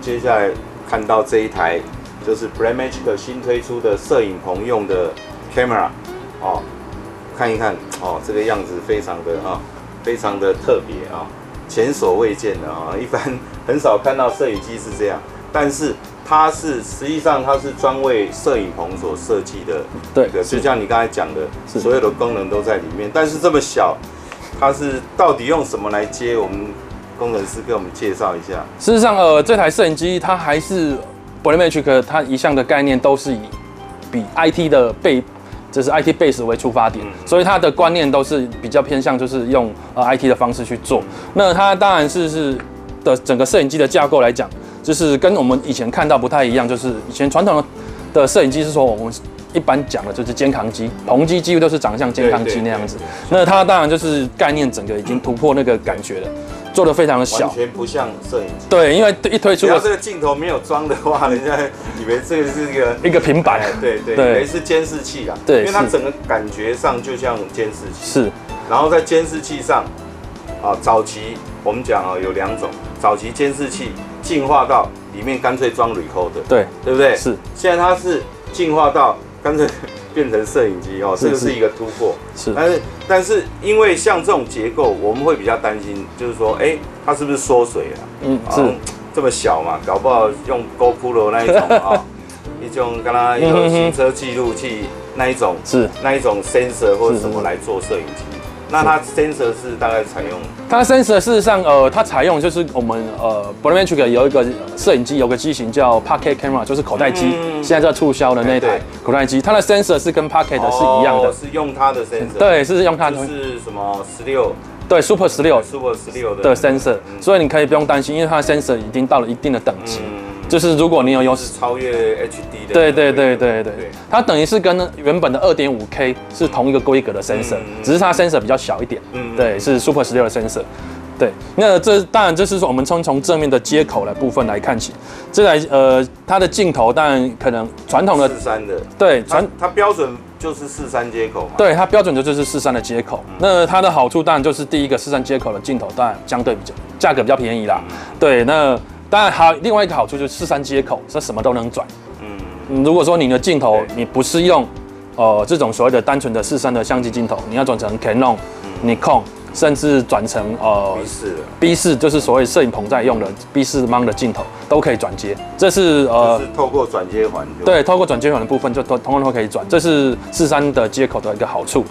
接下来看到这一台就是 Blackmagic 新推出的摄影棚用的 camera 哦，看一看哦，这个样子非常的啊，非常的特别啊，前所未见的啊，一般很少看到摄影机是这样，但是它是实际上它是专为摄影棚所设计的，对就像你刚才讲的，所有的功能都在里面，但是这么小，它是到底用什么来接？我们工程师给我们介绍一下。事实上，呃，这台摄影机它还是 Blackmagic 它一向的概念都是以比 IT 的背，就是 IT base 为出发点，所以它的观念都是比较偏向就是用呃 IT 的方式去做。那它当然是是的整个摄影机的架构来讲，就是跟我们以前看到不太一样，就是以前传统的的摄影机是说我们一般讲的就是肩扛机，棚机几乎都是长相肩扛机那样子。那它当然就是概念整个已经突破那个感觉了，做的非常的小完。全不像摄影机。对，因为一推出了只要这个镜头没有装的话，人家以为这个是一个 一个平板哎，对对，对以为是监视器啦。对因为它整个感觉上就像监视器。是然后在监视器上，啊，早期我们讲啊有两种，早期监视器进化到里面干脆装 recorder，对，对不对？是现在它是进化到干脆变成摄影机哦，这个是一个突破。是但是但是因为像这种结构，我们会比较担心，就是说，哎，它是不是缩水了？嗯啊是这么小嘛，搞不好用 GoPro 那一种 啊，一种刚刚一种嗯哼哼行车记录器那一种是，那一种 sensor 或者什么来做摄影机。那它 sensor 是大概采用它 sensor 事实上呃，它采用就是我们呃 Blackmagic 有一个摄影机，有个机型叫 Pocket Camera，就是口袋机，嗯。现在在促销的那台口袋机，它的 sensor 是跟 Pocket 的是一样的。哦，是用它的 sensor，，对，是用它是什么十六。对 Super 十六 Super 十六的的 sensor，嗯。所以你可以不用担心，因为它的 sensor 已经到了一定的等级，嗯就是如果你有优势超越 HD 的，对对对对对对，它等于是跟原本的二点五 K 是同一个规格的 sensor，、只是它 sensor 比较小一点。嗯对，是 Super 十六的 sensor。对，那这当然就是说，我们从从正面的接口的部分来看起，这台呃它的镜头当然可能传统的四三的，对它传它标准就是四三接口嘛，对它标准的就是四三的接口。那它的好处当然就是第一个四三接口的镜头当然相对比较价格比较便宜啦。对，那当然还有另外一个好处就是四三接口，这什么都能转。嗯，嗯如果说你的镜头你不是用呃这种所谓的单纯的四三的相机镜头，你要转成 Canon、Nikon，甚至转成呃 B 四，B 四，就是所谓摄影棚在用的 B 四 mount 的镜头都可以转接，这是呃是透过转接环就，对，透过转接环的部分就都同样都可以转，这是四三的接口的一个好处。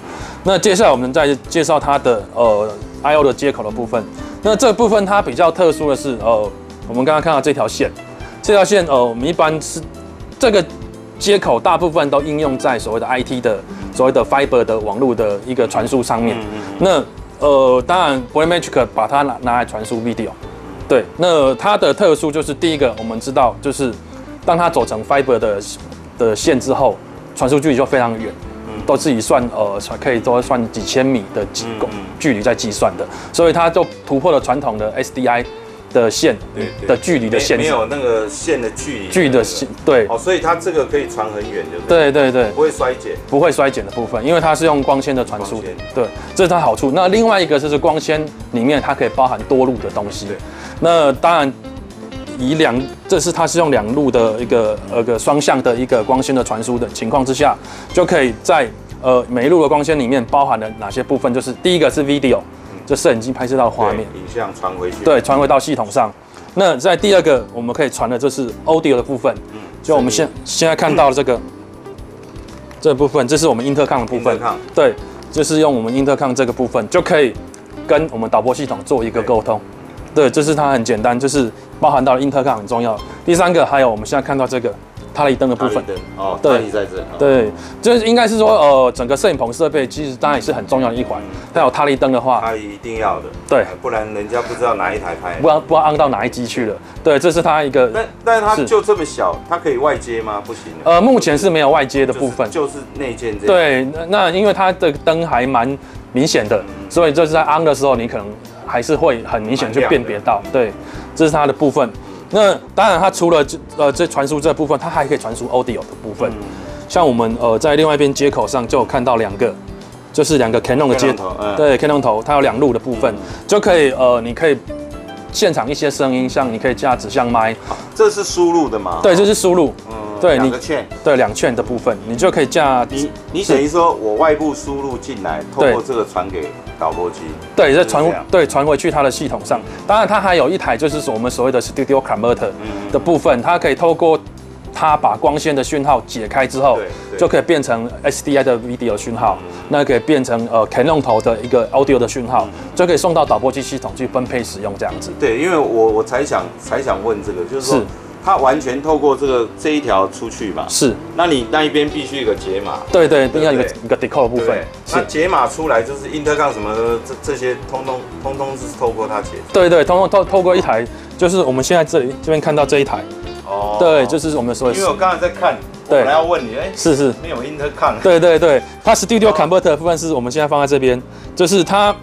那接下来我们再介绍它的呃 I/O 的接口的部分。那这部分它比较特殊的是，呃，我们刚刚看到这条线，这条线呃，我们一般是这个接口大部分都应用在所谓的 IT 的所谓的 Fiber 的网络的一个传输上面。那呃，当然 Blackmagic 把它拿拿来传输 video。对，那它的特殊就是第一个，我们知道就是当它走成 fiber 的的线之后，传输距离就非常远，都自己算呃可以都算几千米的几公嗯嗯距离在计算的，所以它就突破了传统的 SDI 的线的距离的线没限制，有那个线的距离，距的线对哦，所以它这个可以传很远，对不对？对对对。不会衰减。不会衰减的部分，因为它是用光纤的传输对，这是它好处。那另外一个就是光纤里面它可以包含多路的东西对，那当然以两，这是它是用两路的一个呃个双向的一个光纤的传输的情况之下，就可以在呃每一路的光纤里面包含了哪些部分？就是第一个是 video，就摄影机拍摄到的画面，影像传回去。对，传回到系统上。那在第二个我们可以传的就是 audio 的部分，嗯，就我们现现在看到的这个这部分，这是我们 intercom 的部分对，就是用我们 intercom 这个部分就可以跟我们导播系统做一个沟通。对，这是它很简单，就是包含到了 intercom 很重要。第三个还有我们现在看到这个塔里灯的部分，哦，对塔里在这。哦，对，就是应该是说呃整个摄影棚设备其实当然也是很重要的一环。它有塔里灯的话，它一定要的，对，不然人家不知道哪一台拍不。知道不知道按到哪一机去了。对，这是它一个但但是它就这么小，它可以外接吗？不行。呃目前是没有外接的部分。就是就是内建这样。对，那那因为它的灯还蛮明显的，所以就是在 on 的时候，你可能还是会很明显去辨别到。对，这是它的部分。那当然，它除了这呃这传输这部分，它还可以传输 audio 的部分。像我们呃在另外一边接口上就有看到两个，就是两个 Canon 的接头嗯对 Canon 头，它有两路的部分，就可以呃你可以现场一些声音，像你可以架指向麦，这是输入的吗？对，这是输入，嗯对你两个券，对两券的部分，你就可以架，你你等于说我外部输入进来，透对过这个传给导播机。对，再传对传回去它的系统上。当然，它还有一台就是我们所谓的 Studio Converter 嗯的部分，它可以透过它把光纤的讯号解开之后就可以变成 SDI 的 video 讯号，嗯那可以变成呃 Canon 头的一个 audio 的讯号，就可以送到导播机系统去分配使用这样子。对，因为我我才想才想问这个，就是说是它完全透过这个这一条出去嘛，是，那你那一边必须有个解码。对对，一定要有一个对一个 decode 的部分。那。解码出来就是 intercom 什么的，这这些通通通通是透过它解。对对，通通透透过一台，就是我们现在这里这边看到这一台，哦。对，就是我们所谓因为我刚才在看，我对本来要问你，哎，是是，没有 intercom。对对对，它 Studio Converter 的部分是我们现在放在这边，就是它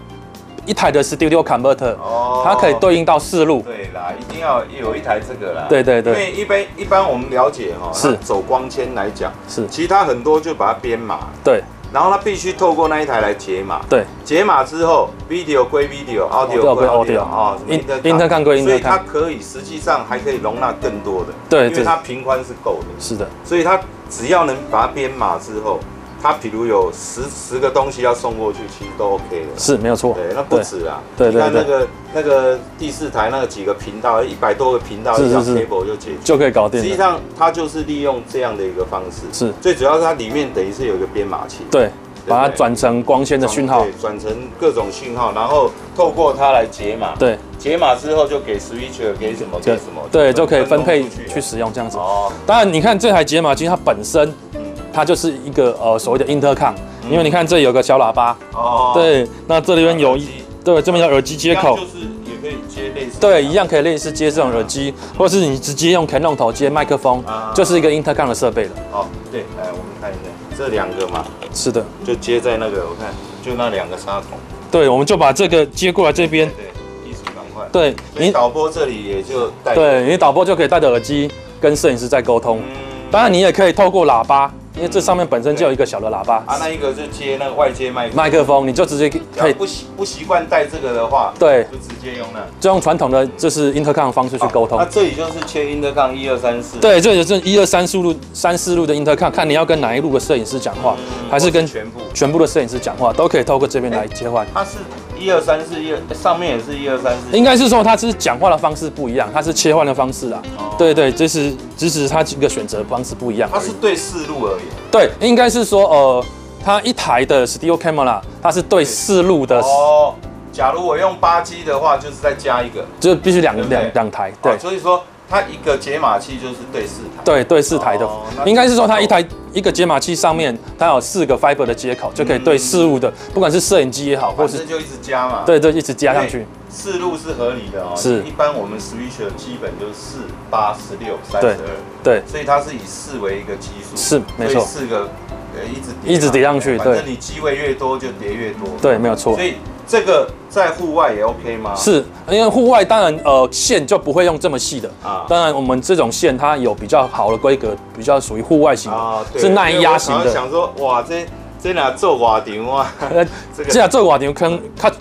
一台的 Studio Converter，哦。它可以对应到四路。对啦，一定要有一台这个啦。对对对。因为一般一般我们了解哈，是。走光纤来讲，是，其他很多就把它编码，对。然后它必须透过那一台来解码。对。解码之后，video 归 video，audio 归归 audio 啊，in- intercom 归所以它可以实际上还可以容纳更多的，对这因为它频宽是够的，是的，所以它只要能把它编码之后，它比如有十十个东西要送过去，其实都 OK 的。是没有错。对，那不止啊。对对你看那个那个第四台那个几个频道，一百多个频道，一条是是是 cable 就解决。就可以搞定。实际上，它就是利用这样的一个方式。是最主要是它里面等于是有一个编码器。对，把它转成光纤的讯号对，。转成各种讯号，然后透过它来解码。对，解码之后就给 switcher 给什么给什么，对，就可以分配去使用这样子。哦，当然，你看这台解码机它本身，嗯它就是一个呃所谓的 intercom，因为你看这里有个小喇叭，哦，对，那这里边有一对这边有耳机接口，就是也可以接类似对，一样可以类似接这种耳机，或是你直接用 Canon 头接麦克风啊，就是一个 intercom 的设备了。哦，对，来我们看一下。这两个嘛，是的，就接在那个我看就那两个插孔，对，我们就把这个接过来这边，对，一组板块，对你，导播这里也就带对你导播就可以带着耳机跟摄影师在沟通。嗯。当然，你也可以透过喇叭，因为这上面本身就有一个小的喇叭啊，那一个就接那个外接麦克风麦克风，你就直接可以不习不习惯带这个的话，对，就直接用那。就用传统的就是 intercom 方式去沟通那。这里就是切 intercom 一二三四，对，这也是一二三四路、三四路的 intercom，看你要跟哪一路的摄影师讲话，嗯还是跟全部。全部的摄影师讲话，都可以透过这边来切换。它是一二三四一二，上面也是一二三四。应该是说它只是讲话的方式不一样，它是切换的方式啊。哦对对，这是只是它几个选择方式不一样。它是对四路而已。对，应该是说呃，它一台的 Studio Camera，它是对四路的，哦，假如我用八 G 的话，就是再加一个。就必须两两两台。对哦所以说它一个解码器就是对四台。对对，四台的哦，应该是说它一台一个解码器上面它有四个 Fiber 的接口，就可以对四路的，不管是摄影机也好，或是就一直加嘛。，对对一直加上去。四路是合理的哦。是一般我们 switcher 基本就是四、八、十六、三十二，对，所以它是以四为一个基数。是没错四个呃一直叠一直叠上去反正你机位越多就叠越多。对，没有错所。以这个在户外也 OK 吗？是因为户外当然呃线就不会用这么细的，啊当然我们这种线它有比较好的规格，比较属于户外型的，啊，对是耐压型的。想说，哇，这这俩做瓦顶哇，呃，这个这样这个瓦牛坑它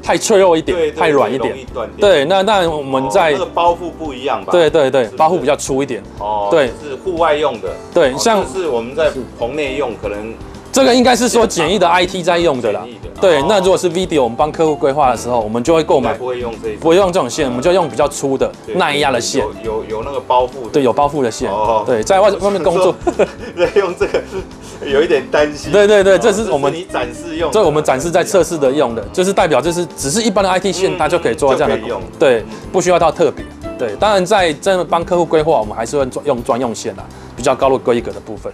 太脆弱一对点，太软一点。对，那那我们在个包覆不一样吧？对对对包覆比较粗一点。哦，对是户外用的。哦对像是我们在棚内用，可能这个应该是说简易的 IT 在用的啦。对哦，那如果是 video，我们帮客户规划的时候，我们就会购买不会用这不会用这种线，我们就用比较粗的对耐压的线。有有有那个包覆的。对，有包覆的线哦。对，在外外面工作，对，用这个 有一点担心。对对对哦这是我们你展示用，这我们展示在测试的用的，就是代表就是只是一般的 IT 线，嗯它就可以做到这样的对，不需要到特别。对，当然在真的帮客户规划，我们还是会专用专用线啦，比较高的规格的部分。